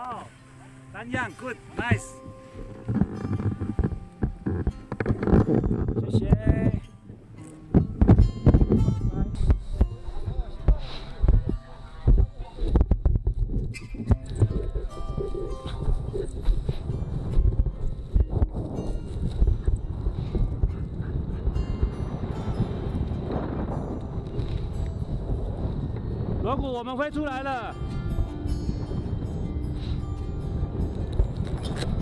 好，单样，good，nice，谢谢。锣鼓，我们会出来了。Thank you.